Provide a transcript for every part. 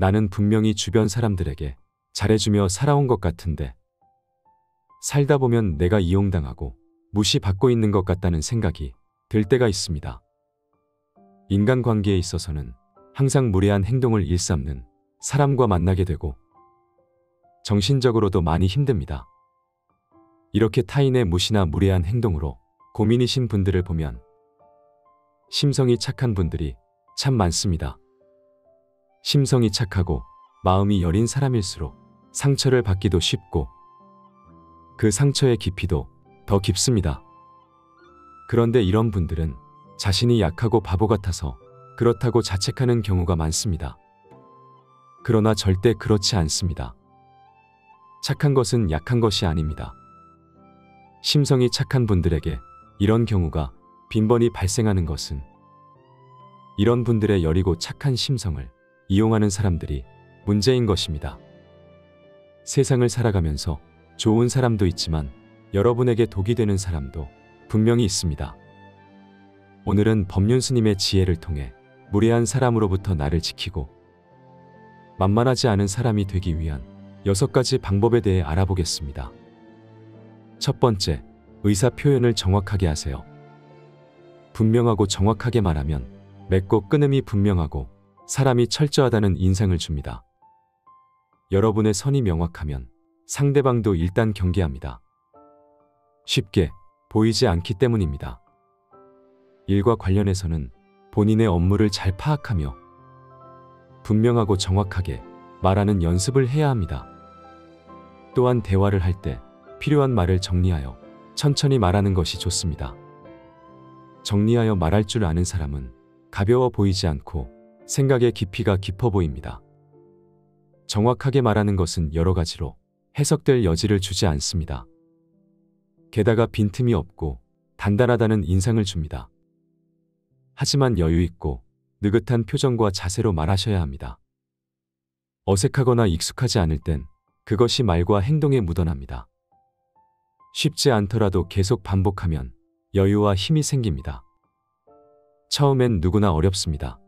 나는 분명히 주변 사람들에게 잘해주며 살아온 것 같은데 살다 보면 내가 이용당하고 무시받고 있는 것 같다는 생각이 들 때가 있습니다. 인간관계에 있어서는 항상 무례한 행동을 일삼는 사람과 만나게 되고 정신적으로도 많이 힘듭니다. 이렇게 타인의 무시나 무례한 행동으로 고민이신 분들을 보면 심성이 착한 분들이 참 많습니다. 심성이 착하고 마음이 여린 사람일수록 상처를 받기도 쉽고 그 상처의 깊이도 더 깊습니다. 그런데 이런 분들은 자신이 약하고 바보 같아서 그렇다고 자책하는 경우가 많습니다. 그러나 절대 그렇지 않습니다. 착한 것은 약한 것이 아닙니다. 심성이 착한 분들에게 이런 경우가 빈번히 발생하는 것은 이런 분들의 여리고 착한 심성을 이용하는 사람들이 문제인 것입니다. 세상을 살아가면서 좋은 사람도 있지만 여러분에게 독이 되는 사람도 분명히 있습니다. 오늘은 법륜 스님의 지혜를 통해 무례한 사람으로부터 나를 지키고 만만하지 않은 사람이 되기 위한 여섯 가지 방법에 대해 알아보겠습니다. 첫 번째, 의사 표현을 정확하게 하세요. 분명하고 정확하게 말하면 맺고 끊음이 분명하고 사람이 철저하다는 인상을 줍니다. 여러분의 선이 명확하면 상대방도 일단 경계합니다. 쉽게 보이지 않기 때문입니다. 일과 관련해서는 본인의 업무를 잘 파악하며 분명하고 정확하게 말하는 연습을 해야 합니다. 또한 대화를 할 때 필요한 말을 정리하여 천천히 말하는 것이 좋습니다. 정리하여 말할 줄 아는 사람은 가벼워 보이지 않고 생각의 깊이가 깊어 보입니다. 정확하게 말하는 것은 여러 가지로 해석될 여지를 주지 않습니다. 게다가 빈틈이 없고 단단하다는 인상을 줍니다. 하지만 여유 있고 느긋한 표정과 자세로 말하셔야 합니다. 어색하거나 익숙하지 않을 땐 그것이 말과 행동에 묻어납니다. 쉽지 않더라도 계속 반복하면 여유와 힘이 생깁니다. 처음엔 누구나 어렵습니다.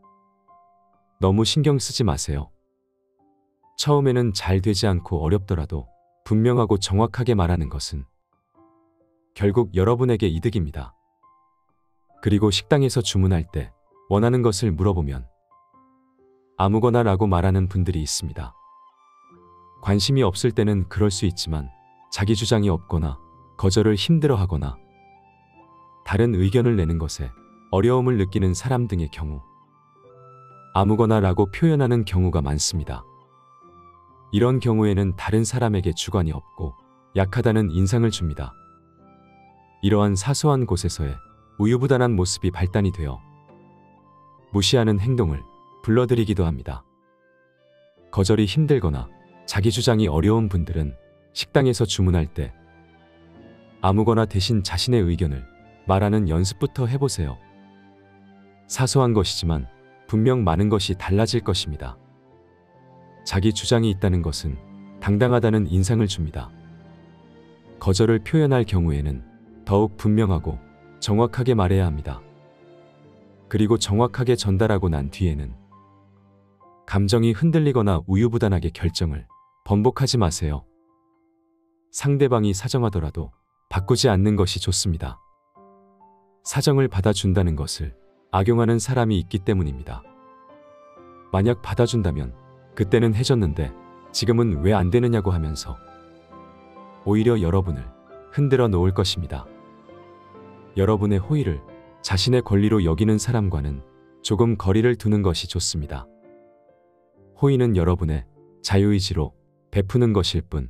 너무 신경 쓰지 마세요. 처음에는 잘 되지 않고 어렵더라도 분명하고 정확하게 말하는 것은 결국 여러분에게 이득입니다. 그리고 식당에서 주문할 때 원하는 것을 물어보면 아무거나 라고 말하는 분들이 있습니다. 관심이 없을 때는 그럴 수 있지만 자기 주장이 없거나 거절을 힘들어 하거나 다른 의견을 내는 것에 어려움을 느끼는 사람 등의 경우 아무거나 라고 표현하는 경우가 많습니다. 이런 경우에는 다른 사람에게 주관이 없고 약하다는 인상을 줍니다. 이러한 사소한 곳에서의 우유부단한 모습이 발단이 되어 무시하는 행동을 불러들이기도 합니다. 거절이 힘들거나 자기 주장이 어려운 분들은 식당에서 주문할 때 아무거나 대신 자신의 의견을 말하는 연습부터 해보세요. 사소한 것이지만 분명 많은 것이 달라질 것입니다. 자기 주장이 있다는 것은 당당하다는 인상을 줍니다. 거절을 표현할 경우에는 더욱 분명하고 정확하게 말해야 합니다. 그리고 정확하게 전달하고 난 뒤에는 감정이 흔들리거나 우유부단하게 결정을 번복하지 마세요. 상대방이 사정하더라도 바꾸지 않는 것이 좋습니다. 사정을 받아준다는 것을 악용하는 사람이 있기 때문입니다. 만약 받아준다면 그때는 해줬는데 지금은 왜 안 되느냐고 하면서 오히려 여러분을 흔들어 놓을 것입니다. 여러분의 호의를 자신의 권리로 여기는 사람과는 조금 거리를 두는 것이 좋습니다. 호의는 여러분의 자유의지로 베푸는 것일 뿐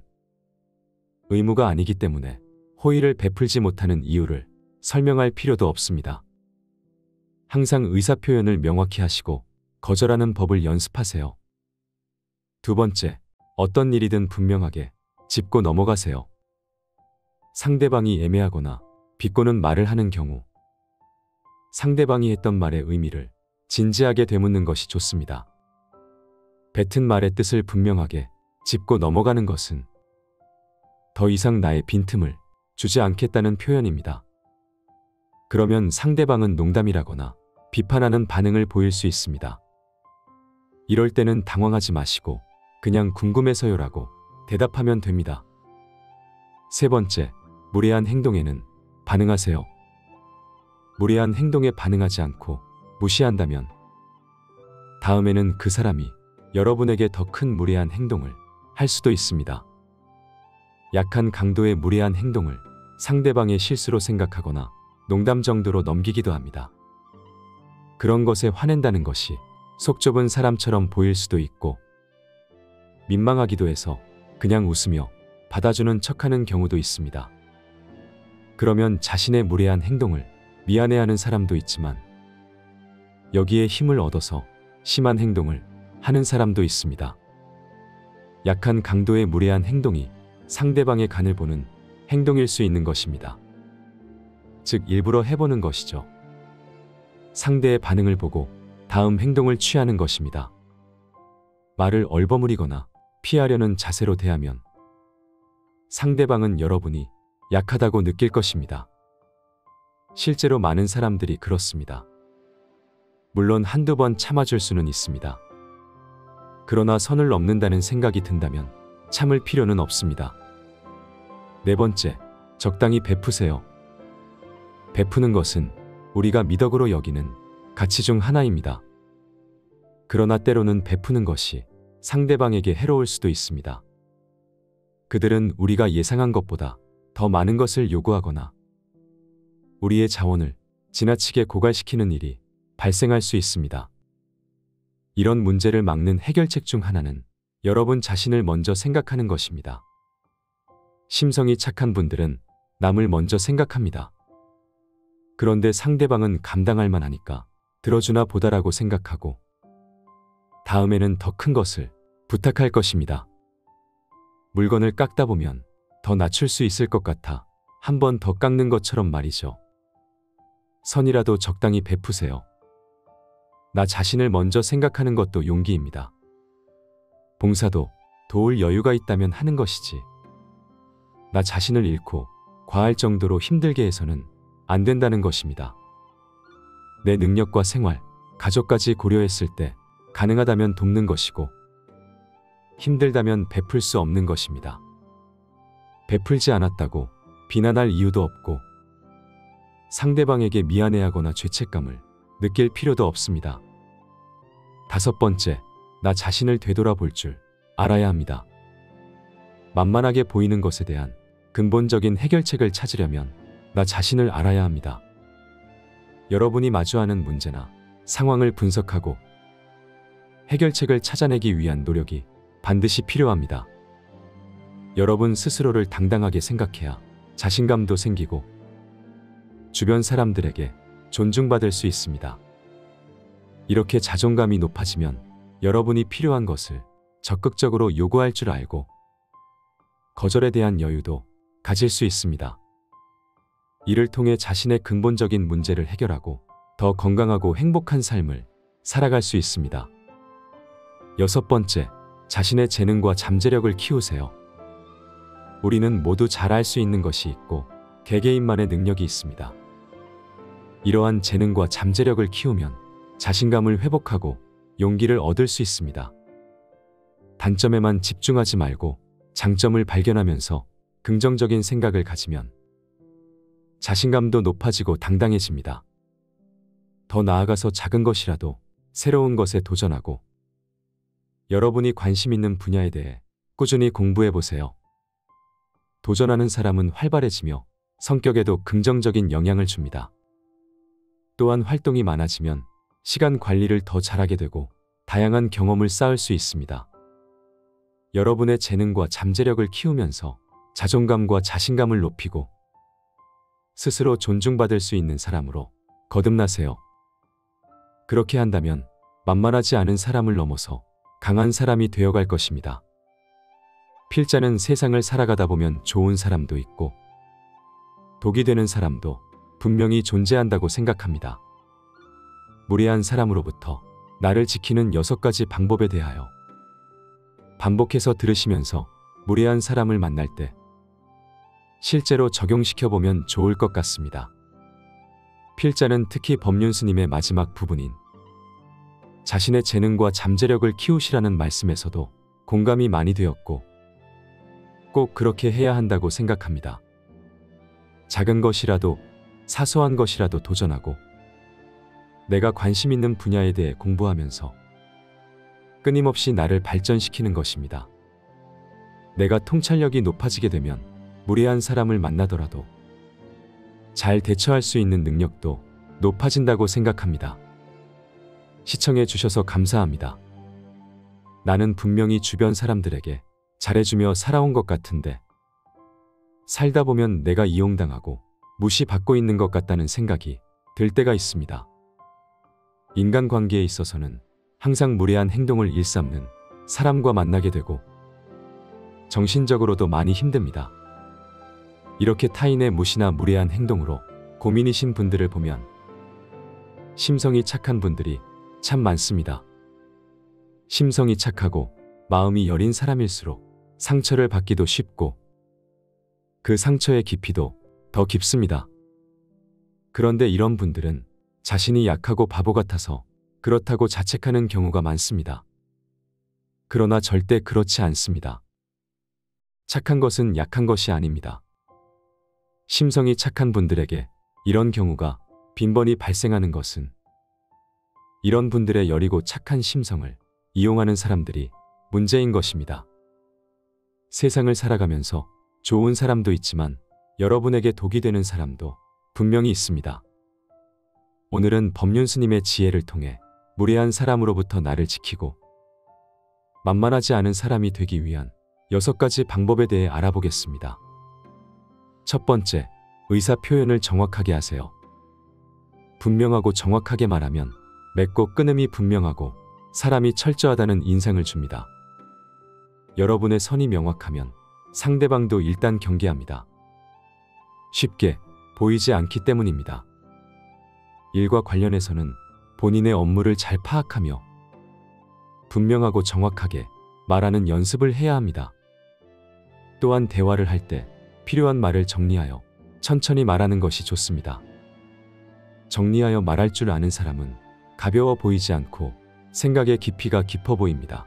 의무가 아니기 때문에 호의를 베풀지 못하는 이유를 설명할 필요도 없습니다. 항상 의사표현을 명확히 하시고 거절하는 법을 연습하세요. 두 번째, 어떤 일이든 분명하게 짚고 넘어가세요. 상대방이 애매하거나 비꼬는 말을 하는 경우 상대방이 했던 말의 의미를 진지하게 되묻는 것이 좋습니다. 뱉은 말의 뜻을 분명하게 짚고 넘어가는 것은 더 이상 나의 빈틈을 주지 않겠다는 표현입니다. 그러면 상대방은 농담이라거나 비판하는 반응을 보일 수 있습니다. 이럴 때는 당황하지 마시고 그냥 궁금해서요라고 대답하면 됩니다. 세 번째, 무례한 행동에는 반응하세요. 무례한 행동에 반응하지 않고 무시한다면 다음에는 그 사람이 여러분에게 더 큰 무례한 행동을 할 수도 있습니다. 약한 강도의 무례한 행동을 상대방의 실수로 생각하거나 농담 정도로 넘기기도 합니다. 그런 것에 화낸다는 것이 속 좁은 사람처럼 보일 수도 있고 민망하기도 해서 그냥 웃으며 받아주는 척하는 경우도 있습니다. 그러면 자신의 무례한 행동을 미안해하는 사람도 있지만 여기에 힘을 얻어서 심한 행동을 하는 사람도 있습니다. 약한 강도의 무례한 행동이 상대방의 간을 보는 행동일 수 있는 것입니다. 즉 일부러 해보는 것이죠. 상대의 반응을 보고 다음 행동을 취하는 것입니다. 말을 얼버무리거나 피하려는 자세로 대하면 상대방은 여러분이 약하다고 느낄 것입니다. 실제로 많은 사람들이 그렇습니다. 물론 한두 번 참아줄 수는 있습니다. 그러나 선을 넘는다는 생각이 든다면 참을 필요는 없습니다. 네 번째, 적당히 베푸세요. 베푸는 것은 우리가 미덕으로 여기는 가치 중 하나입니다. 그러나 때로는 베푸는 것이 상대방에게 해로울 수도 있습니다. 그들은 우리가 예상한 것보다 더 많은 것을 요구하거나 우리의 자원을 지나치게 고갈시키는 일이 발생할 수 있습니다. 이런 문제를 막는 해결책 중 하나는 여러분 자신을 먼저 생각하는 것입니다. 심성이 착한 분들은 남을 먼저 생각합니다. 그런데 상대방은 감당할 만하니까 들어주나 보다라고 생각하고 다음에는 더 큰 것을 부탁할 것입니다. 물건을 깎다 보면 더 낮출 수 있을 것 같아 한 번 더 깎는 것처럼 말이죠. 선이라도 적당히 베푸세요. 나 자신을 먼저 생각하는 것도 용기입니다. 봉사도 도울 여유가 있다면 하는 것이지. 나 자신을 잃고 과할 정도로 힘들게 해서는 안 된다는 것입니다. 내 능력과 생활, 가족까지 고려했을 때 가능하다면 돕는 것이고 힘들다면 베풀 수 없는 것입니다. 베풀지 않았다고 비난할 이유도 없고 상대방에게 미안해하거나 죄책감을 느낄 필요도 없습니다. 다섯 번째, 나 자신을 되돌아볼 줄 알아야 합니다. 만만하게 보이는 것에 대한 근본적인 해결책을 찾으려면 나 자신을 알아야 합니다. 여러분이 마주하는 문제나 상황을 분석하고 해결책을 찾아내기 위한 노력이 반드시 필요합니다. 여러분 스스로를 당당하게 생각해야 자신감도 생기고 주변 사람들에게 존중받을 수 있습니다. 이렇게 자존감이 높아지면 여러분이 필요한 것을 적극적으로 요구할 줄 알고 거절에 대한 여유도 가질 수 있습니다. 이를 통해 자신의 근본적인 문제를 해결하고 더 건강하고 행복한 삶을 살아갈 수 있습니다. 여섯 번째, 자신의 재능과 잠재력을 키우세요. 우리는 모두 잘알수 있는 것이 있고 개개인만의 능력이 있습니다. 이러한 재능과 잠재력을 키우면 자신감을 회복하고 용기를 얻을 수 있습니다. 단점에만 집중하지 말고 장점을 발견하면서 긍정적인 생각을 가지면 자신감도 높아지고 당당해집니다. 더 나아가서 작은 것이라도 새로운 것에 도전하고 여러분이 관심 있는 분야에 대해 꾸준히 공부해 보세요. 도전하는 사람은 활발해지며 성격에도 긍정적인 영향을 줍니다. 또한 활동이 많아지면 시간 관리를 더 잘하게 되고 다양한 경험을 쌓을 수 있습니다. 여러분의 재능과 잠재력을 키우면서 자존감과 자신감을 높이고 스스로 존중받을 수 있는 사람으로 거듭나세요. 그렇게 한다면 만만하지 않은 사람을 넘어서 강한 사람이 되어갈 것입니다. 필자는 세상을 살아가다 보면 좋은 사람도 있고 독이 되는 사람도 분명히 존재한다고 생각합니다. 무례한 사람으로부터 나를 지키는 여섯 가지 방법에 대하여 반복해서 들으시면서 무례한 사람을 만날 때 실제로 적용시켜 보면 좋을 것 같습니다. 필자는 특히 법륜 스님의 마지막 부분인 자신의 재능과 잠재력을 키우시라는 말씀에서도 공감이 많이 되었고 꼭 그렇게 해야 한다고 생각합니다. 작은 것이라도 사소한 것이라도 도전하고 내가 관심 있는 분야에 대해 공부하면서 끊임없이 나를 발전시키는 것입니다. 내가 통찰력이 높아지게 되면 무례한 사람을 만나더라도 잘 대처할 수 있는 능력도 높아진다고 생각합니다. 시청해 주셔서 감사합니다. 나는 분명히 주변 사람들에게 잘해주며 살아온 것 같은데 살다 보면 내가 이용당하고 무시받고 있는 것 같다는 생각이 들 때가 있습니다. 인간관계에 있어서는 항상 무례한 행동을 일삼는 사람과 만나게 되고 정신적으로도 많이 힘듭니다. 이렇게 타인의 무시나 무례한 행동으로 고민이신 분들을 보면 심성이 착한 분들이 참 많습니다. 심성이 착하고 마음이 여린 사람일수록 상처를 받기도 쉽고 그 상처의 깊이도 더 깊습니다. 그런데 이런 분들은 자신이 약하고 바보 같아서 그렇다고 자책하는 경우가 많습니다. 그러나 절대 그렇지 않습니다. 착한 것은 약한 것이 아닙니다. 심성이 착한 분들에게 이런 경우가 빈번히 발생하는 것은 이런 분들의 여리고 착한 심성을 이용하는 사람들이 문제인 것입니다. 세상을 살아가면서 좋은 사람도 있지만 여러분에게 독이 되는 사람도 분명히 있습니다. 오늘은 법륜스님의 지혜를 통해 무례한 사람으로부터 나를 지키고 만만하지 않은 사람이 되기 위한 여섯 가지 방법에 대해 알아보겠습니다. 첫 번째, 의사 표현을 정확하게 하세요. 분명하고 정확하게 말하면 맺고 끊음이 분명하고 사람이 철저하다는 인상을 줍니다. 여러분의 선이 명확하면 상대방도 일단 경계합니다. 쉽게 보이지 않기 때문입니다. 일과 관련해서는 본인의 업무를 잘 파악하며 분명하고 정확하게 말하는 연습을 해야 합니다. 또한 대화를 할 때 필요한 말을 정리하여 천천히 말하는 것이 좋습니다. 정리하여 말할 줄 아는 사람은 가벼워 보이지 않고 생각의 깊이가 깊어 보입니다.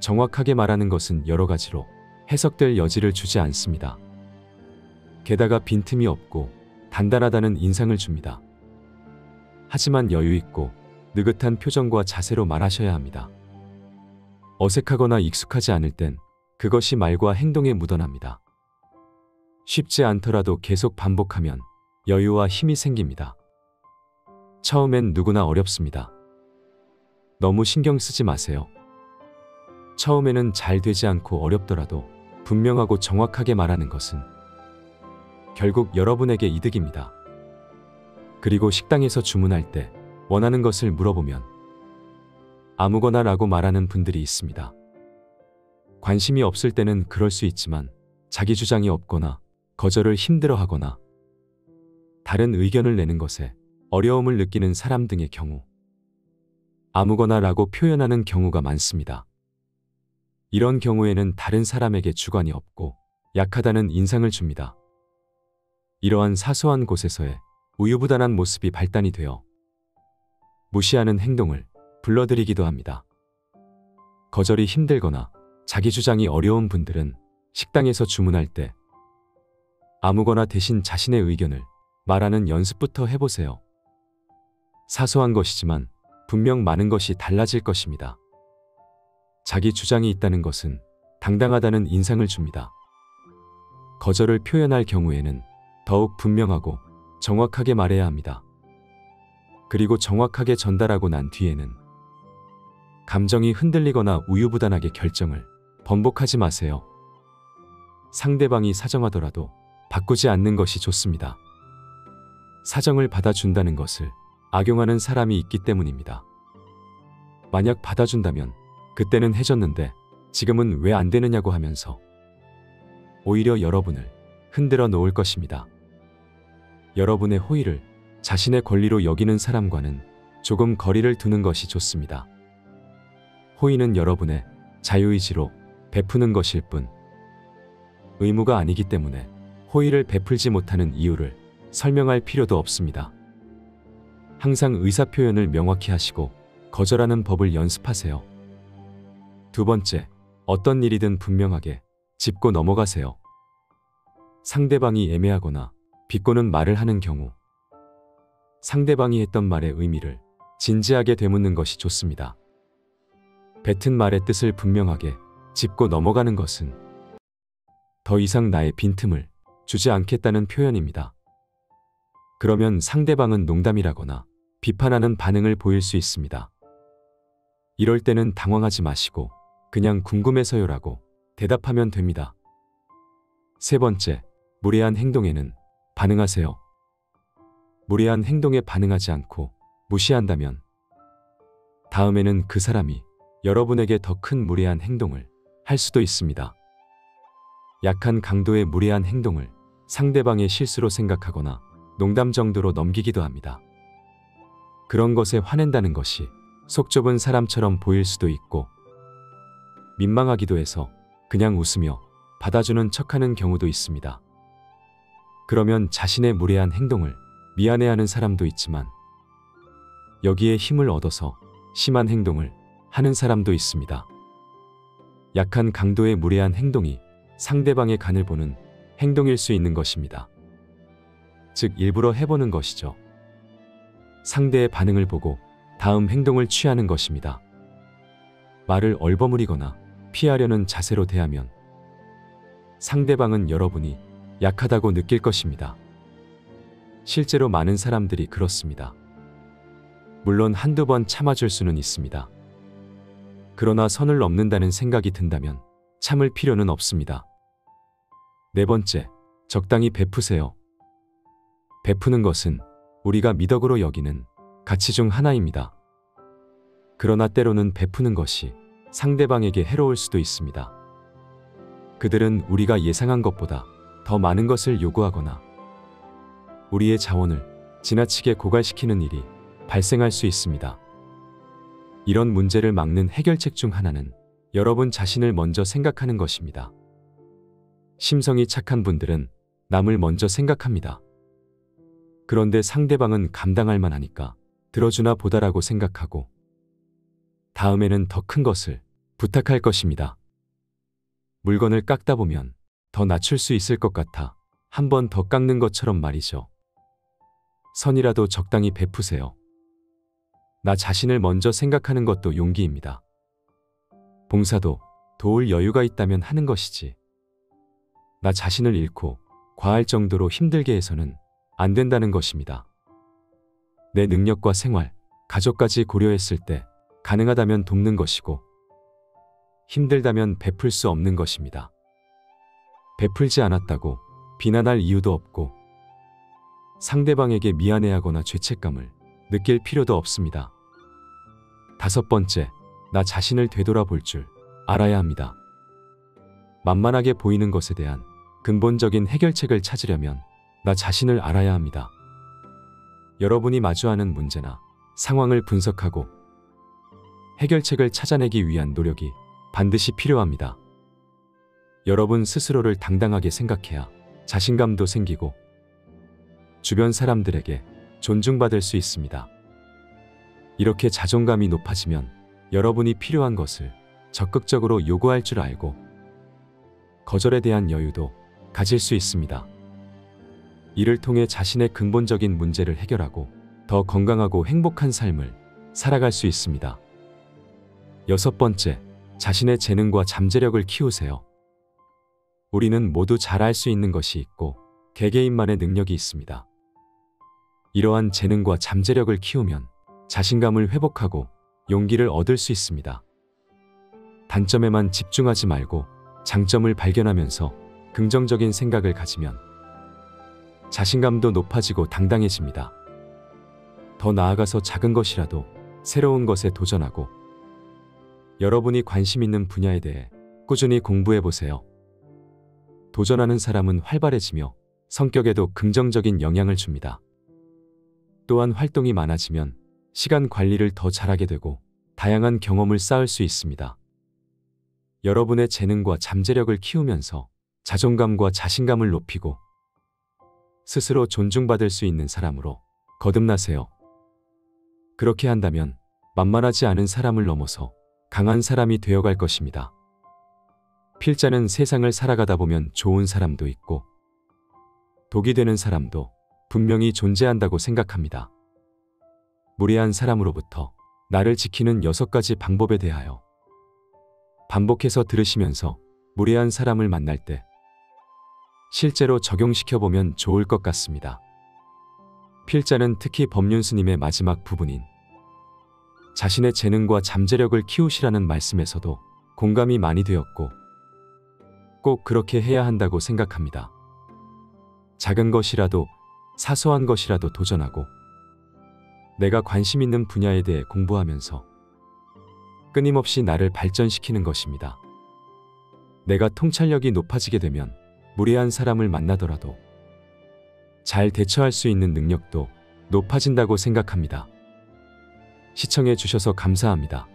정확하게 말하는 것은 여러 가지로 해석될 여지를 주지 않습니다. 게다가 빈틈이 없고 단단하다는 인상을 줍니다. 하지만 여유 있고 느긋한 표정과 자세로 말하셔야 합니다. 어색하거나 익숙하지 않을 땐 그것이 말과 행동에 묻어납니다. 쉽지 않더라도 계속 반복하면 여유와 힘이 생깁니다. 처음엔 누구나 어렵습니다. 너무 신경 쓰지 마세요. 처음에는 잘 되지 않고 어렵더라도 분명하고 정확하게 말하는 것은 결국 여러분에게 이득입니다. 그리고 식당에서 주문할 때 원하는 것을 물어보면 아무거나 라고 말하는 분들이 있습니다. 관심이 없을 때는 그럴 수 있지만 자기 주장이 없거나 거절을 힘들어 하거나 다른 의견을 내는 것에 어려움을 느끼는 사람 등의 경우 아무거나 라고 표현하는 경우가 많습니다. 이런 경우에는 다른 사람에게 주관이 없고 약하다는 인상을 줍니다. 이러한 사소한 곳에서의 우유부단한 모습이 발단이 되어 무시하는 행동을 불러들이기도 합니다. 거절이 힘들거나 자기 주장이 어려운 분들은 식당에서 주문할 때 아무거나 대신 자신의 의견을 말하는 연습부터 해보세요. 사소한 것이지만 분명 많은 것이 달라질 것입니다. 자기 주장이 있다는 것은 당당하다는 인상을 줍니다. 거절을 표현할 경우에는 더욱 분명하고 정확하게 말해야 합니다. 그리고 정확하게 전달하고 난 뒤에는 감정이 흔들리거나 우유부단하게 결정을 번복하지 마세요. 상대방이 사정하더라도 바꾸지 않는 것이 좋습니다. 사정을 받아준다는 것을 악용하는 사람이 있기 때문입니다. 만약 받아준다면 그때는 해줬는데 지금은 왜 안 되느냐고 하면서 오히려 여러분을 흔들어 놓을 것입니다. 여러분의 호의를 자신의 권리로 여기는 사람과는 조금 거리를 두는 것이 좋습니다. 호의는 여러분의 자유의지로 베푸는 것일 뿐 의무가 아니기 때문에 호의를 베풀지 못하는 이유를 설명할 필요도 없습니다. 항상 의사 표현을 명확히 하시고 거절하는 법을 연습하세요. 두 번째, 어떤 일이든 분명하게 짚고 넘어가세요. 상대방이 애매하거나 비꼬는 말을 하는 경우 상대방이 했던 말의 의미를 진지하게 되묻는 것이 좋습니다. 뱉은 말의 뜻을 분명하게 짚고 넘어가는 것은 더 이상 나의 빈틈을 주지 않겠다는 표현입니다. 그러면 상대방은 농담이라거나 비판하는 반응을 보일 수 있습니다. 이럴 때는 당황하지 마시고 그냥 궁금해서요라고 대답하면 됩니다. 세 번째, 무례한 행동에는 반응하세요. 무례한 행동에 반응하지 않고 무시한다면 다음에는 그 사람이 여러분에게 더 큰 무례한 행동을 할 수도 있습니다. 약한 강도의 무례한 행동을 상대방의 실수로 생각하거나 농담 정도로 넘기기도 합니다. 그런 것에 화낸다는 것이 속 좁은 사람처럼 보일 수도 있고 민망하기도 해서 그냥 웃으며 받아주는 척하는 경우도 있습니다. 그러면 자신의 무례한 행동을 미안해하는 사람도 있지만 여기에 힘을 얻어서 심한 행동을 하는 사람도 있습니다. 약한 강도의 무례한 행동이 상대방의 간을 보는 행동일 수 있는 것입니다. 즉 일부러 해보는 것이죠. 상대의 반응을 보고 다음 행동을 취하는 것입니다. 말을 얼버무리거나 피하려는 자세로 대하면 상대방은 여러분이 약하다고 느낄 것입니다. 실제로 많은 사람들이 그렇습니다. 물론 한두 번 참아줄 수는 있습니다. 그러나 선을 넘는다는 생각이 든다면 참을 필요는 없습니다. 네 번째, 적당히 베푸세요. 베푸는 것은 우리가 미덕으로 여기는 가치 중 하나입니다. 그러나 때로는 베푸는 것이 상대방에게 해로울 수도 있습니다. 그들은 우리가 예상한 것보다 더 많은 것을 요구하거나 우리의 자원을 지나치게 고갈시키는 일이 발생할 수 있습니다. 이런 문제를 막는 해결책 중 하나는 여러분 자신을 먼저 생각하는 것입니다. 심성이 착한 분들은 남을 먼저 생각합니다. 그런데 상대방은 감당할 만하니까 들어주나 보다라고 생각하고 다음에는 더 큰 것을 부탁할 것입니다. 물건을 깎다 보면 더 낮출 수 있을 것 같아 한 번 더 깎는 것처럼 말이죠. 선이라도 적당히 베푸세요. 나 자신을 먼저 생각하는 것도 용기입니다. 봉사도 도울 여유가 있다면 하는 것이지. 나 자신을 잃고 과할 정도로 힘들게 해서는 안 된다는 것입니다. 내 능력과 생활, 가족까지 고려했을 때 가능하다면 돕는 것이고 힘들다면 베풀 수 없는 것입니다. 베풀지 않았다고 비난할 이유도 없고 상대방에게 미안해하거나 죄책감을 느낄 필요도 없습니다. 다섯 번째, 나 자신을 되돌아볼 줄 알아야 합니다. 만만하게 보이는 것에 대한 근본적인 해결책을 찾으려면 나 자신을 알아야 합니다. 여러분이 마주하는 문제나 상황을 분석하고 해결책을 찾아내기 위한 노력이 반드시 필요합니다. 여러분 스스로를 당당하게 생각해야 자신감도 생기고 주변 사람들에게 존중받을 수 있습니다. 이렇게 자존감이 높아지면 여러분이 필요한 것을 적극적으로 요구할 줄 알고 거절에 대한 여유도 가질 수 있습니다. 이를 통해 자신의 근본적인 문제를 해결하고 더 건강하고 행복한 삶을 살아갈 수 있습니다. 여섯 번째, 자신의 재능과 잠재력을 키우세요. 우리는 모두 잘할 수 있는 것이 있고 개개인만의 능력이 있습니다. 이러한 재능과 잠재력을 키우면 자신감을 회복하고 용기를 얻을 수 있습니다. 단점에만 집중하지 말고 장점을 발견하면서 긍정적인 생각을 가지면 자신감도 높아지고 당당해집니다. 더 나아가서 작은 것이라도 새로운 것에 도전하고 여러분이 관심 있는 분야에 대해 꾸준히 공부해 보세요. 도전하는 사람은 활발해지며 성격에도 긍정적인 영향을 줍니다. 또한 활동이 많아지면 시간 관리를 더 잘하게 되고 다양한 경험을 쌓을 수 있습니다. 여러분의 재능과 잠재력을 키우면서 자존감과 자신감을 높이고 스스로 존중받을 수 있는 사람으로 거듭나세요. 그렇게 한다면 만만하지 않은 사람을 넘어서 강한 사람이 되어갈 것입니다. 필자는 세상을 살아가다 보면 좋은 사람도 있고 독이 되는 사람도 분명히 존재한다고 생각합니다. 무례한 사람으로부터 나를 지키는 여섯 가지 방법에 대하여 반복해서 들으시면서 무례한 사람을 만날 때 실제로 적용시켜 보면 좋을 것 같습니다. 필자는 특히 법륜 스님의 마지막 부분인 자신의 재능과 잠재력을 키우시라는 말씀에서도 공감이 많이 되었고 꼭 그렇게 해야 한다고 생각합니다. 작은 것이라도 사소한 것이라도 도전하고 내가 관심 있는 분야에 대해 공부하면서 끊임없이 나를 발전시키는 것입니다. 내가 통찰력이 높아지게 되면 무례한 사람을 만나더라도 잘 대처할 수 있는 능력도 높아진다고 생각합니다. 시청해 주셔서 감사합니다.